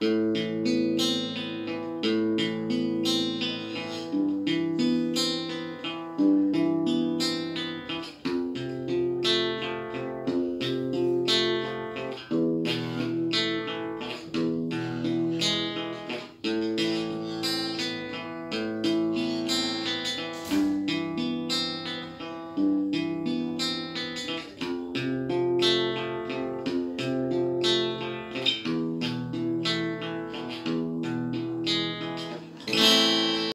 Mm-hmm.